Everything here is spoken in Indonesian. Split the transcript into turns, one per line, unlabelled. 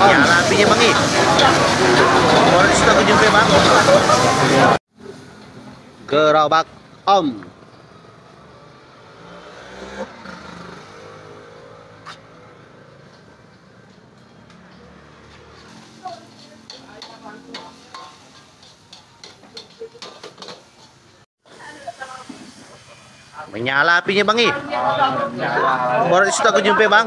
Nyala apinya bang nih. Baru di situ aku jumpa bang. Gerobak om. Menyala apinya bang. Baru di situ aku jumpa
bang.